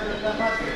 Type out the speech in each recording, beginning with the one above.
для матери.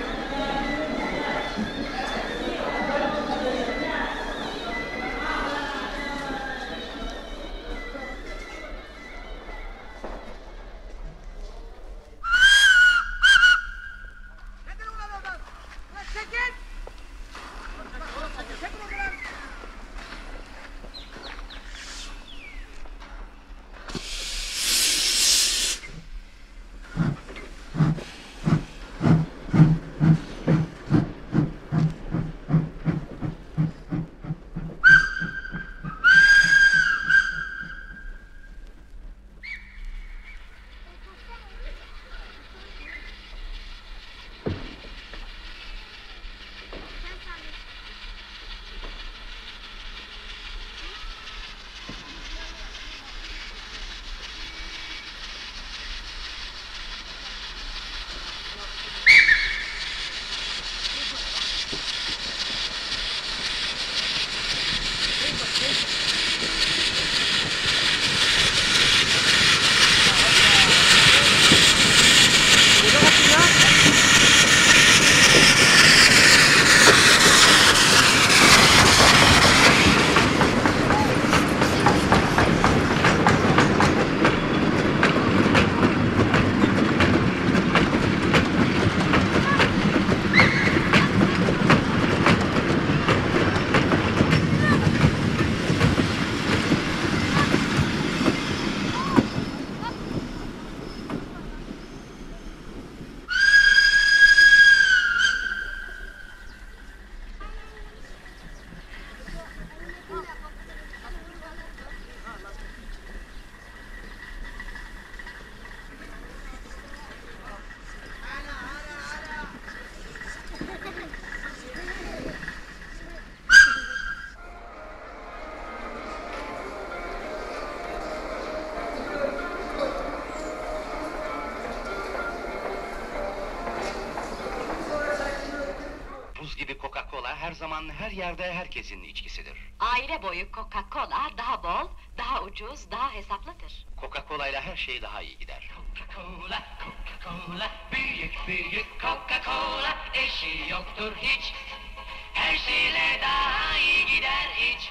Yerde herkesin içkisidir. Aile boyu Coca-Cola daha bol, daha ucuz, daha hesaplıdır. Coca-Cola ile her şey daha iyi gider. Coca-Cola, Coca-Cola, büyük büyük Coca-Cola, eşi yoktur hiç. Her şeyle daha iyi gider iç.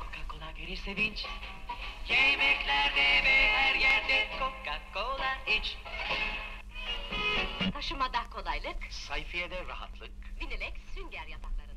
Coca-Cola verir sevinç, yemeklerde ve her yerde Coca-Cola iç. Taşımada kolaylık, Sayfiyede rahatlık, Vinilex sünger yataklarında.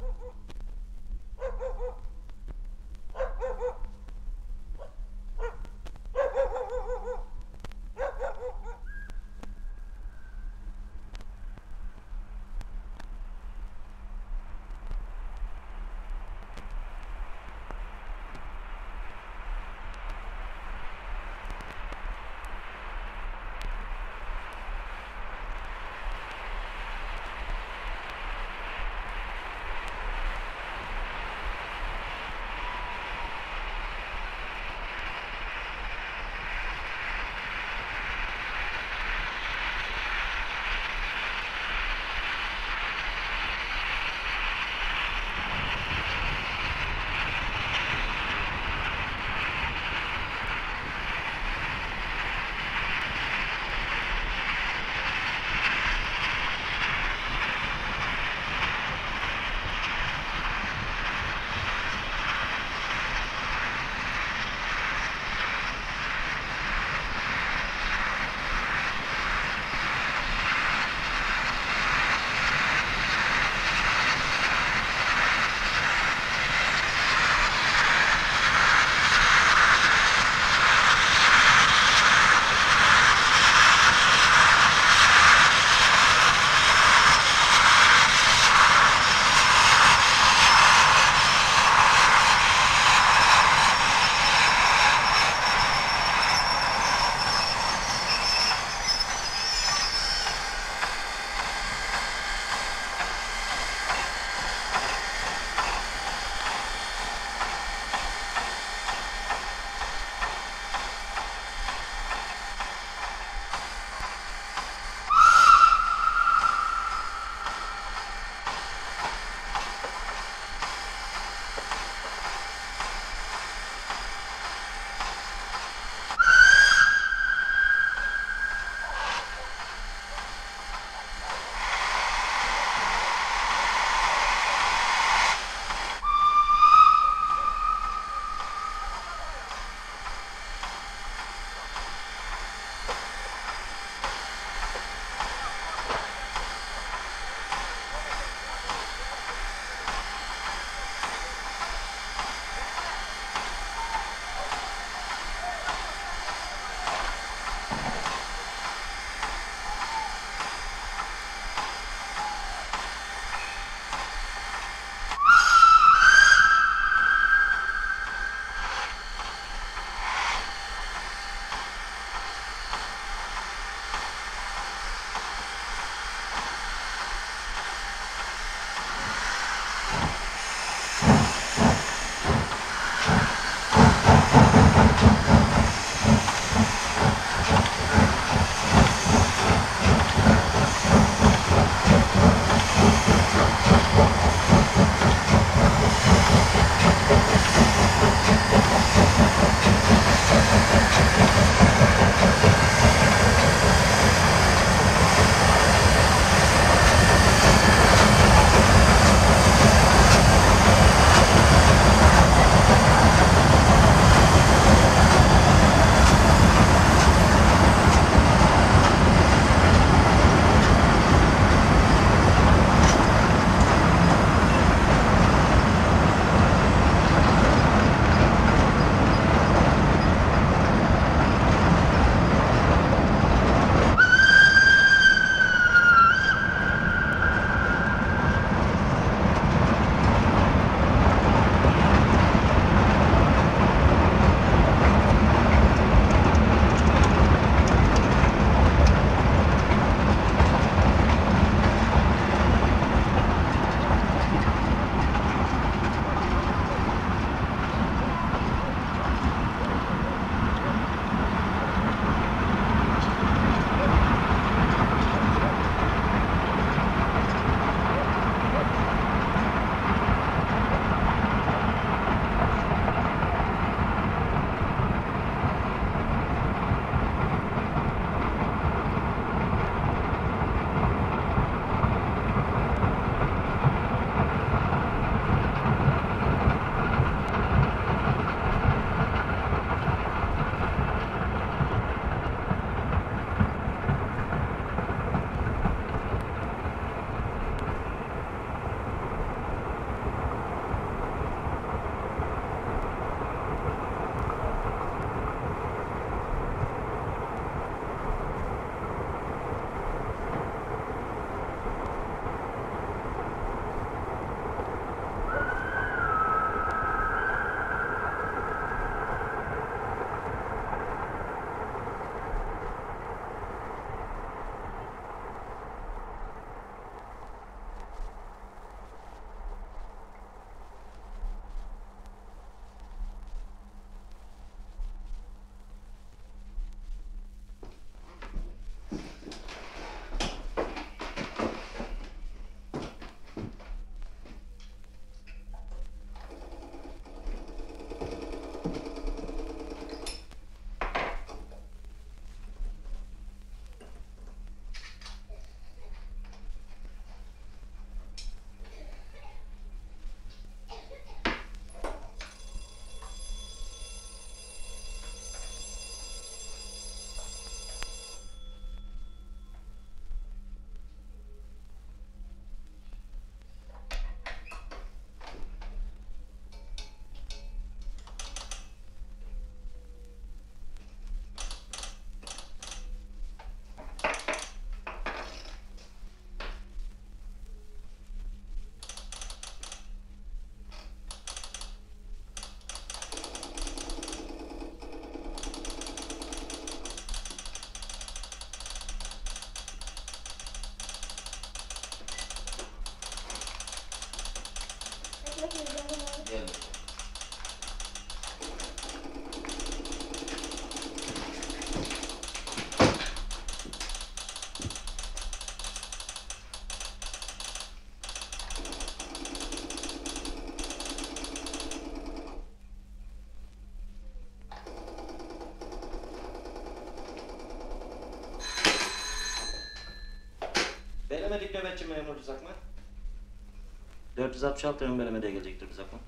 Ha ha ha! Gel. Belemedik nöbetçi memur Rızakman. 466 ön belemede gelecektir Rızakman.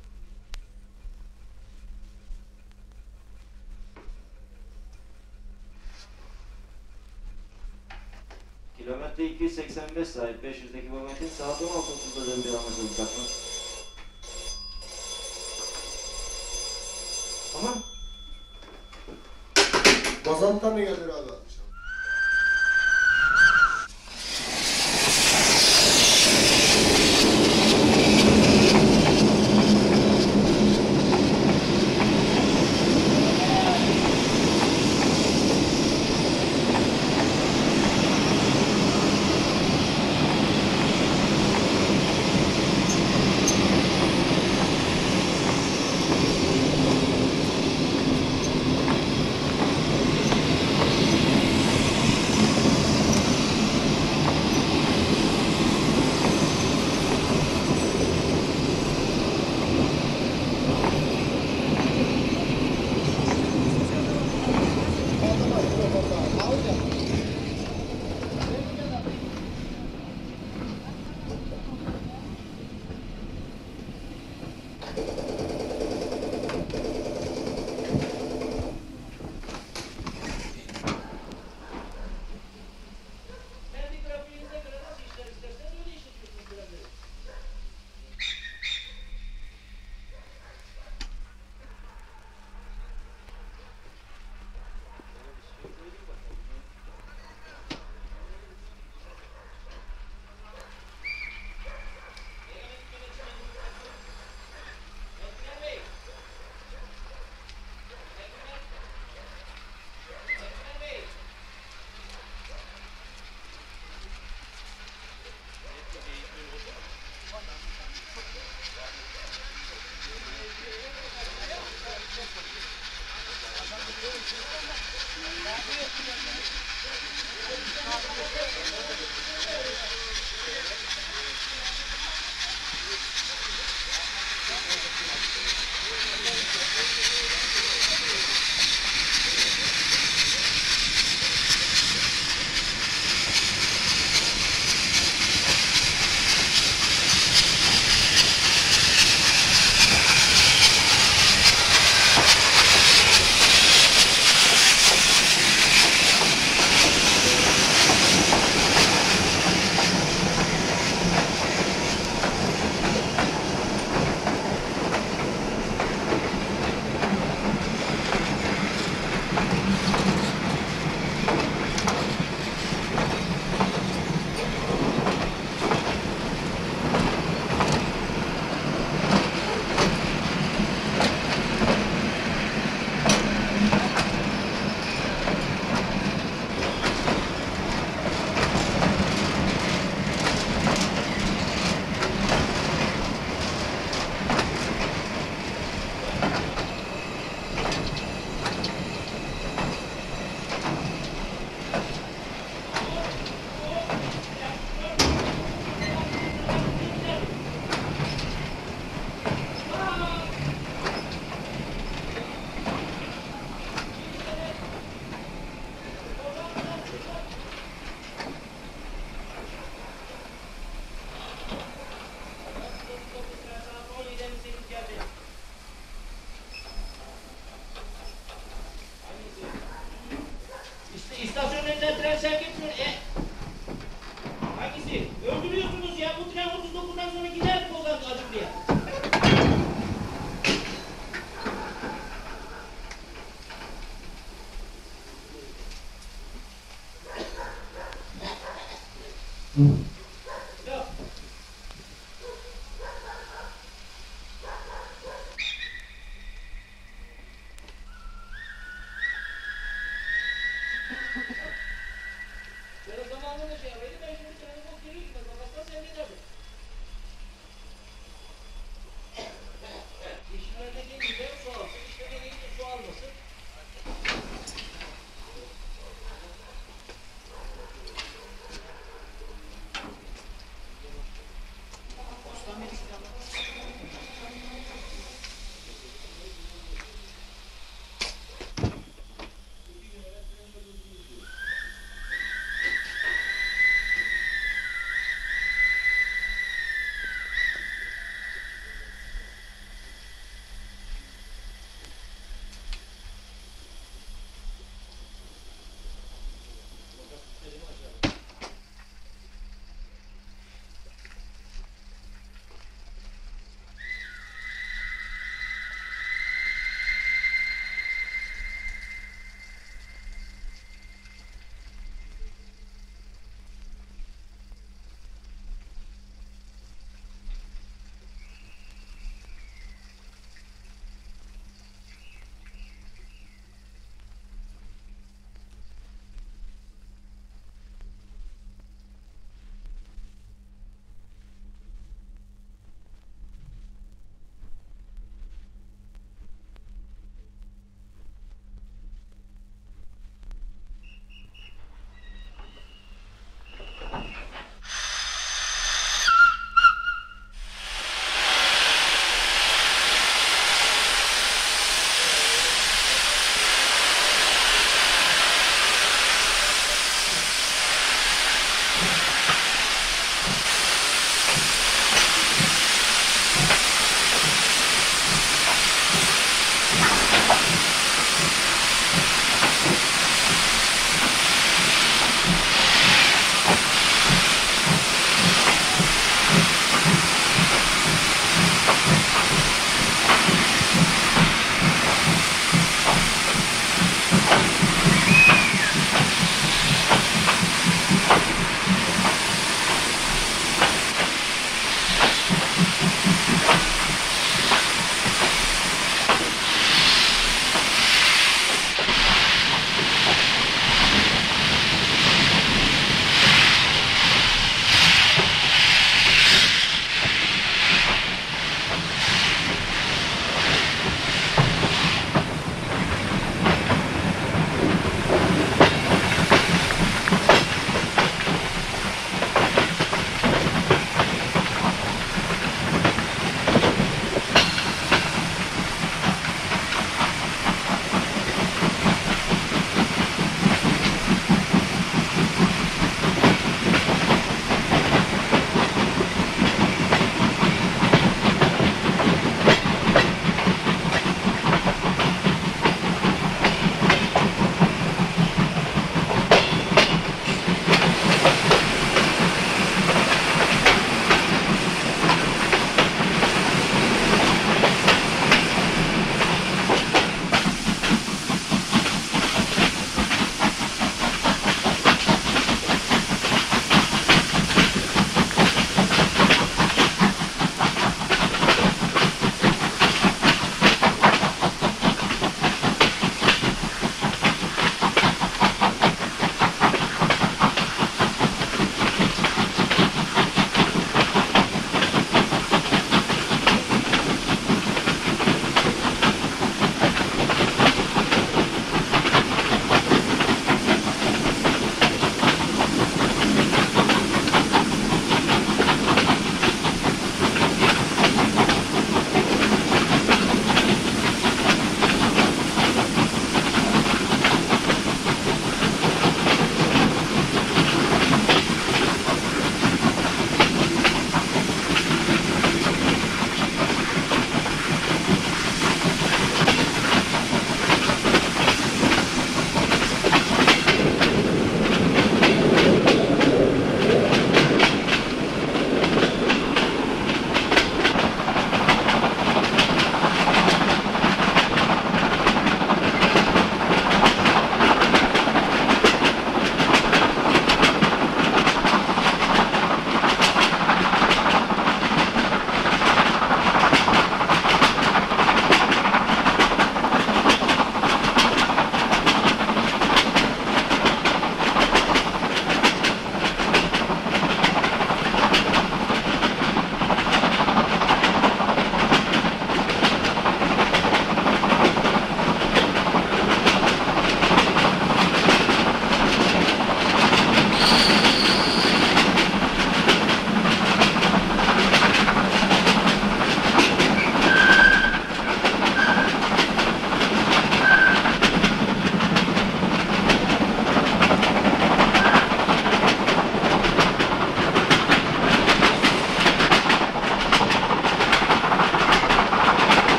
Kilometre 285 sahip 500'deki kilometre saat 16.30'da dön bir amacı Rızakman. Tamam. Bazantan mı gelir abi?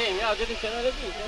钱，然后给你选那个地。